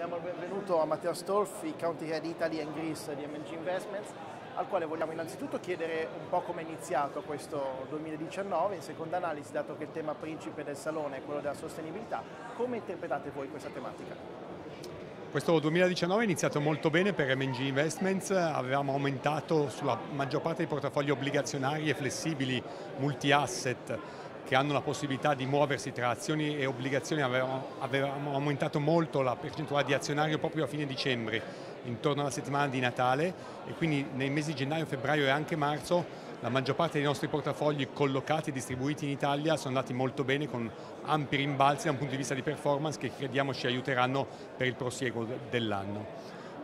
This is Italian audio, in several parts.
Diamo il benvenuto a Matteo Stolfi, County Head Italy and Greece di MG Investments, al quale vogliamo innanzitutto chiedere un po' come è iniziato questo 2019, in seconda analisi, dato che il tema principe del salone è quello della sostenibilità, come interpretate voi questa tematica? Questo 2019 è iniziato molto bene per MNG Investments, avevamo aumentato sulla maggior parte dei portafogli obbligazionari e flessibili multi-asset che hanno la possibilità di muoversi tra azioni e obbligazioni, avevamo, avevamo, aumentato molto la percentuale di azionario proprio a fine dicembre, intorno alla settimana di Natale e quindi nei mesi gennaio, febbraio e anche marzo la maggior parte dei nostri portafogli collocati e distribuiti in Italia sono andati molto bene con ampi rimbalzi da un punto di vista di performance che crediamo ci aiuteranno per il prosieguo dell'anno.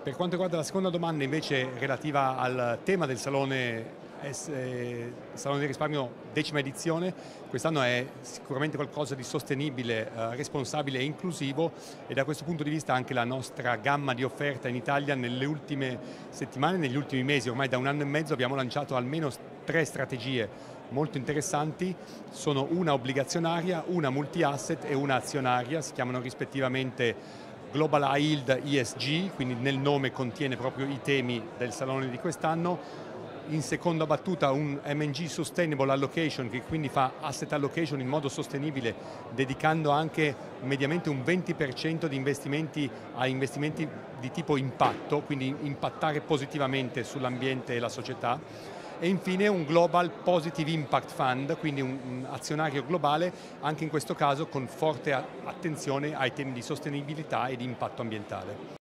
Per quanto riguarda la seconda domanda invece relativa al tema del salone Salone del Risparmio decima edizione, quest'anno è sicuramente qualcosa di sostenibile, eh, responsabile e inclusivo e da questo punto di vista anche la nostra gamma di offerta in Italia nelle ultime settimane, negli ultimi mesi, ormai da un anno e mezzo abbiamo lanciato almeno tre strategie molto interessanti, sono una obbligazionaria, una multi-asset e una azionaria, si chiamano rispettivamente Global Yield ESG, quindi nel nome contiene proprio i temi del salone di quest'anno, in seconda battuta un MNG Sustainable Allocation che quindi fa asset allocation in modo sostenibile dedicando anche mediamente un 20% di investimenti a investimenti di tipo impatto, quindi impattare positivamente sull'ambiente e la società e infine un Global Positive Impact Fund, quindi un, azionario globale, anche in questo caso con forte attenzione ai temi di sostenibilità e di impatto ambientale.